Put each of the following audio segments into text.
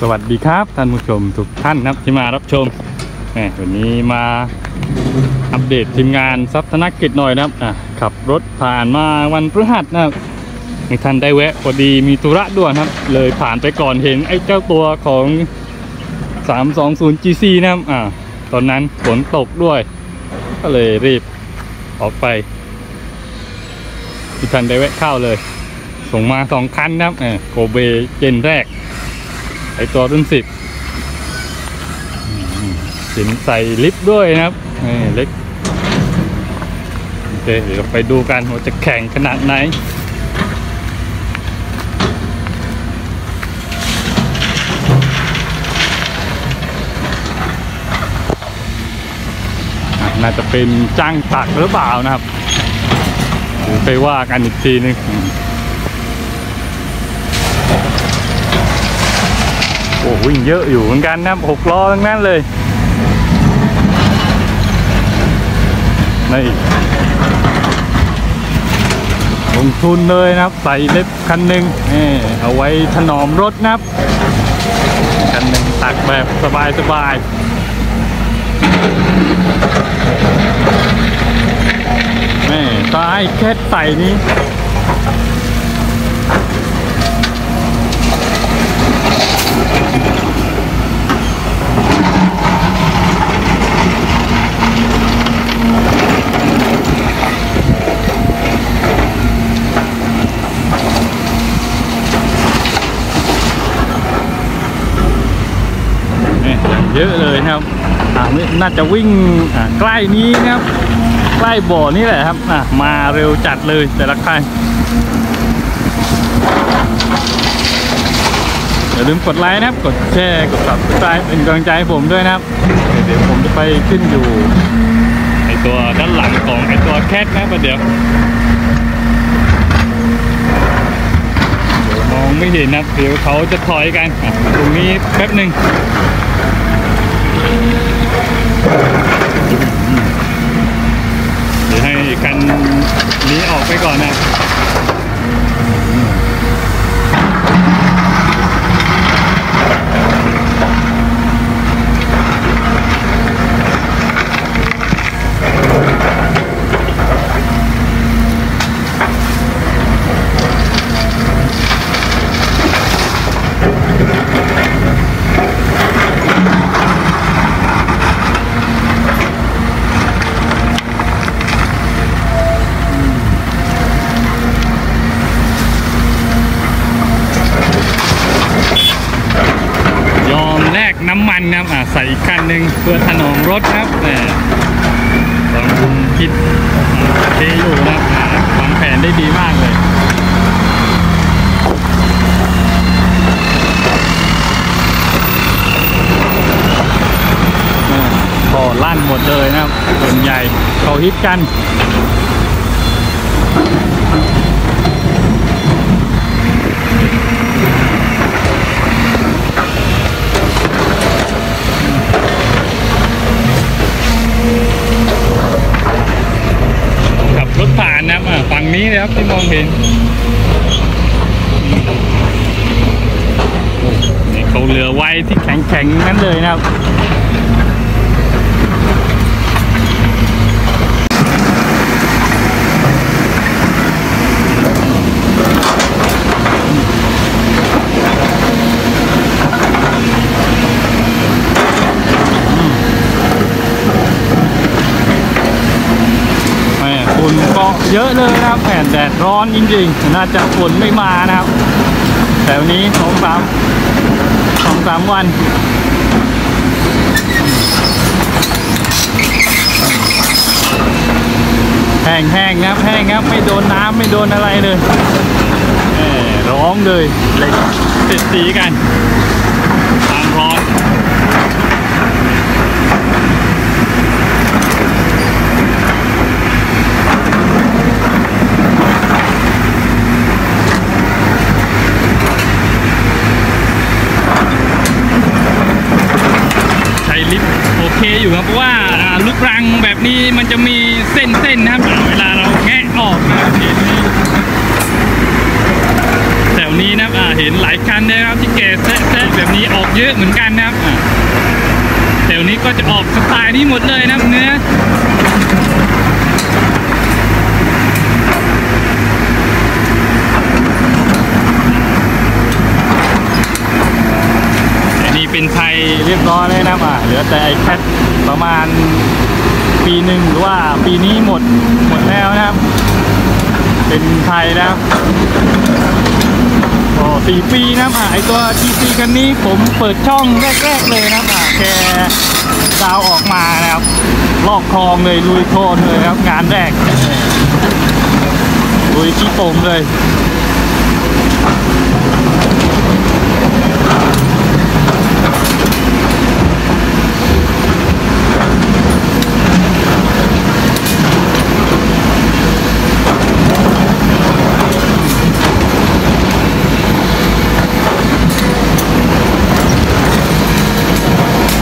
สวัสดีครับท่านผู้ชมทุกท่านครับที่มารับชมวันนี้มาอัปเดตทีมงานทรัพย์ธนกิจหน่อยนะครับอะขับรถผ่านมาวันพฤหัสนะครับไม่ทันได้แวะพอดีมีธุระด่วนครับ เลยผ่านไปก่อนเห็นไอ้เจ้าตัวของ 320 GC นะครับอ่าตอนนั้นฝนตกด้วย ก็เลยรีบออกไปไม่ทันได้แวะเข้าเลย ส่งมาสองคันนะครับโกเบเจนแรก ไอตัวรุ่นสิบสินใส่ลิฟต์ด้วยนะครับนี่เล็กโอเคเดี๋ยวไปดูกันว่าจะแข่งขนาดไหนน่าจะเป็นจ้างตักหรือเปล่านะครับไปว่ากันอีกทีนึงอืม โอ้วิ่งเยอะอยู่เหมือนกันนะครับหกล้อทั้งนั้นเลยนี่ลงทุนเลยนะครับ ใส่เล็บคันหนึ่งนี่เอาไว้ถนอมรถนะครับ คันหนึ่งตักแบบสบายสบายๆนี่ตายแค่ใส่นี้ เนี่ยอย่างเยอะเลยนะครับ อ่า น่าจะวิ่งใกล้นี้นะครับ ใกล้บ่อนี่แหละครับอะมาเร็วจัดเลยแต่ละใคันอย่าลืมกดไลค์นะครับ กดแชร์กด subscribe เป็นกำลังใจให้ผมด้วยนะครับ เดี๋ยวผมจะไปขึ้นอยู่ไอตัวด้านหลังของไอตัวแคทนะประเดี๋ยวเดี๋ยวมองไม่เห็นนะเดี๋ยวเขาจะถอยกันตรงนี้แป๊บหนึ่ง เดี๋ยวให้กันนี้ออกไปก่อนนะ ยอมแลกน้ำมันนะครับอะใส่อีกคัน หนึ่งเพื่อถนอมรถครับแต่ลองคุคิดโอเคอยู่นะครับอะวางแผนได้ดีมากเลยอะก็ลั่นหมดเลยนะครับส่วนใหญ่เขาฮิตกัน ฝั่งนี้นะครับที่มองเห็นนี่เขาเหลือไว้ที่แข็งๆนั้นเลยนะครับ แม่ฝุ่นก็ เยอะเลยนะครับแผ่นแดดร้อนจริงๆ น่าจะฝนไม่มานะครับ แต่วันนี้สองสามสองสามวันแห้งแห้งๆครับแห้งครับไม่โดนน้ำไม่โดนอะไรเลยร้องเลยเหล็กติดสีกันทางร้อน ใช้ลิฟต์โอเคอยู่ครับเพราะว่าลูกรังแบบนี้มันจะมีเส้นๆนะครับเวลาเราแงะออกนะครับแถวนี้นะครับเห็นหลายคันนะครับที่แกะแซะๆแบบนี้ออกเยอะเหมือนกันนะครับแถวนี้ก็จะออกสไตล์นี้หมดเลยนะครับเนื้ออันนี้เป็นไทยเรียบร้อยเลย นะครับอะเหลือแต่ไอแคทประมาณปีหนึ่งหรือว่าปีนี้หมดหมดแล้วนะครับ เป็นไทยนะครับโอ้สี่ปีนะครับอะไอตัว GC กันนี้ผมเปิดช่องแรก ๆ เลยนะครับอะแกดาวออกมานะครับ ลอกคลองเลยลุยโคลนเลยครับ งานแรก ลุยขี้โป่งเลย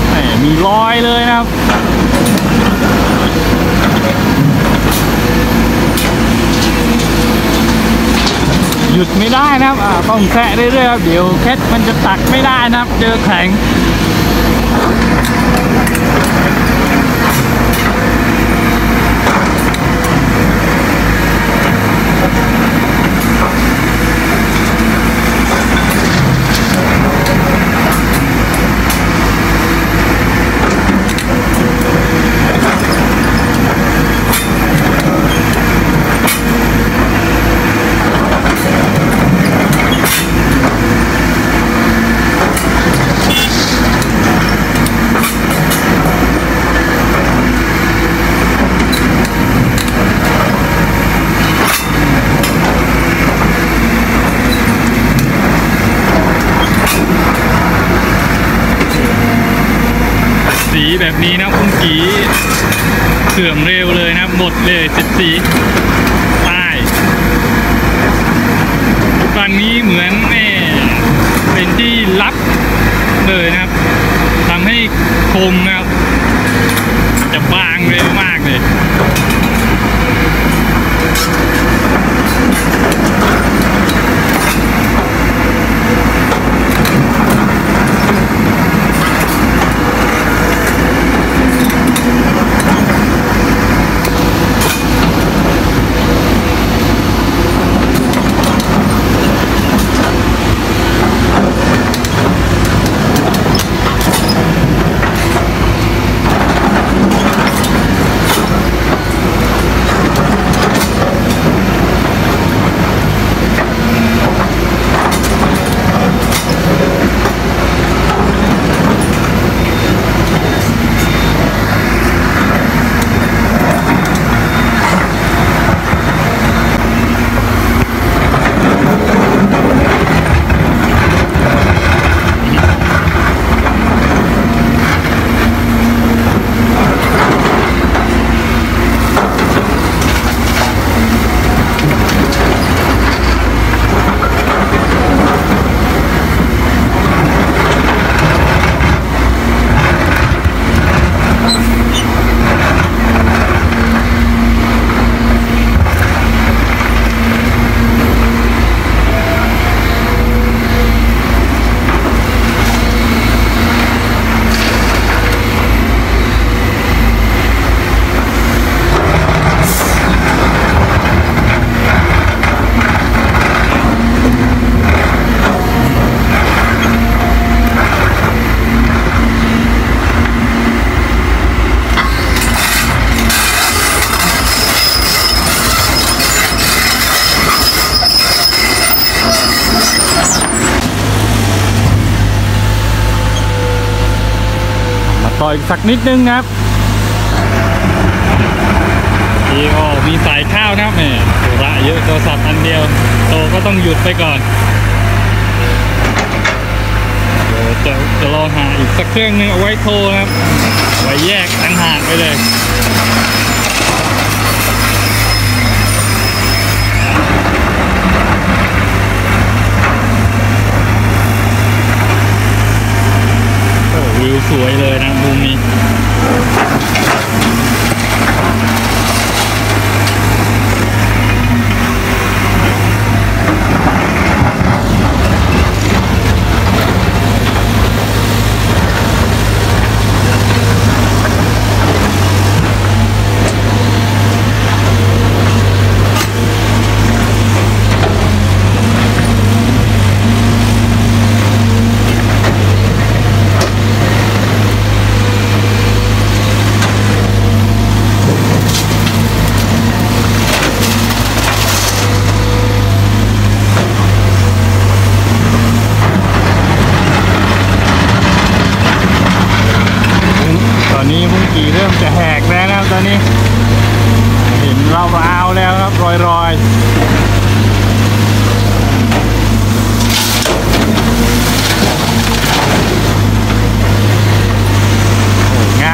แหม่มีรอยเลยนะครับ ห ยุดไม่ได้นะครับต้องแซะเรื่อยๆครับเดี๋ยวแคทมันจะตักไม่ได้นะครับ เจอแข็ง สี แบบนี้นะคุณกีเสื่อมเร็วเลยนะหมดเลยเจ็ดสีป้ายฝั่งนี้ ต่ออีกสักนิดนึงนะครับนี่ก็มีสายข้าวนะครับแม่ธุระเยอะโทรศัพท์อันเดียว โตก็ต้องหยุดไปก่อนเดี๋ยวจะจะลองหาอีกสักเครื่องนึงเอาไว้โทรนะครับไว้แยกต่างหากไปเลย โอ้วิวสวยเลยนะมุมนี้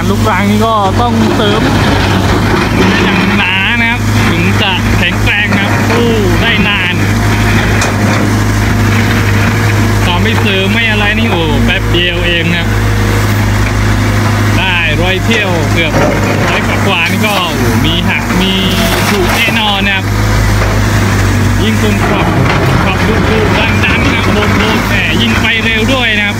ลูกลางนี่ก็ต้องเสริมอย่างหนานะครับ ถึงจะแข็งแกร่งนะครับสู้ได้นานต่อไม่เสริมไม่อะไรนี่โอ้แป๊บเดียวเองนะครับ ได้ร้อยเที่ยวเกือบร้อยกว่าๆนี่ก็มีหักมีถูกแน่นอนนะครับ ยิ่งตรงกรอบกรอบดุดุดันดันๆนะครับโดนโดนแหมยิ่งไปเร็วด้วยนะครับ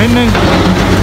สั